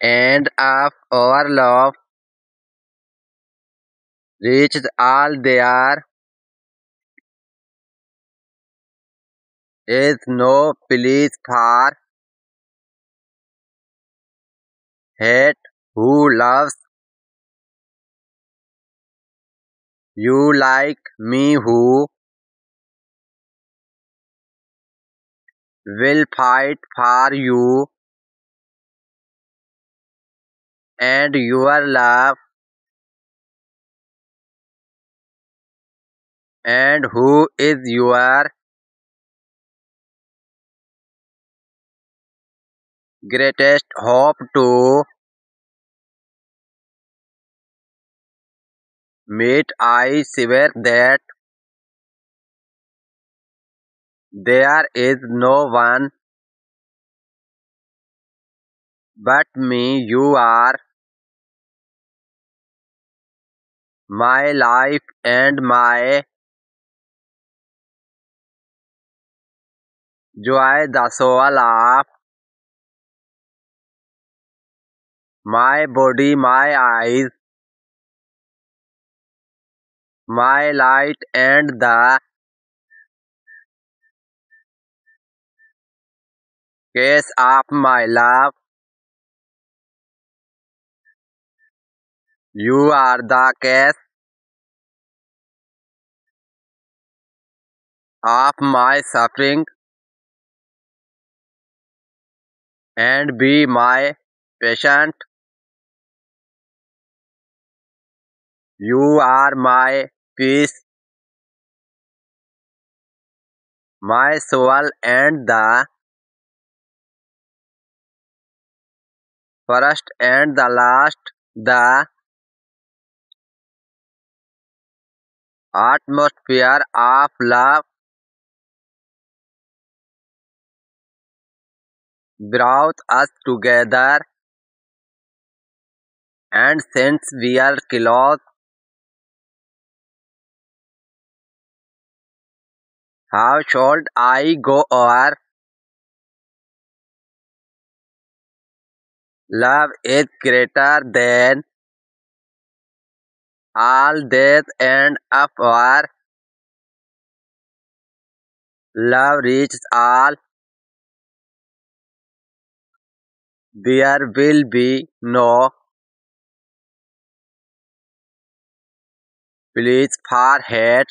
and of our love reached all there is no place for hate who loves you like me who will fight for you and your love and who is your greatest hope to meet? I swear that there is no one but me. You are my life and my joy the soul of my body my eyes my light and the case of my love you are the case of my suffering and be my patient. You are my peace my soul and the first and the last the atmosphere of love brought us together and since we are close how should I go over love is greater than all death and of our love reaches all. There will be no place for hate